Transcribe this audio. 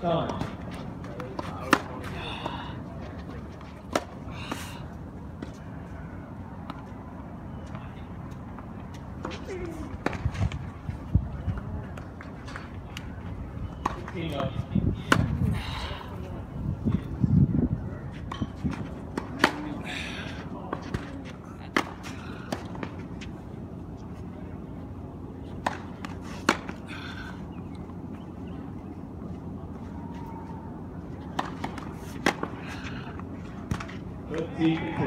Time. Fifteen up. 和进步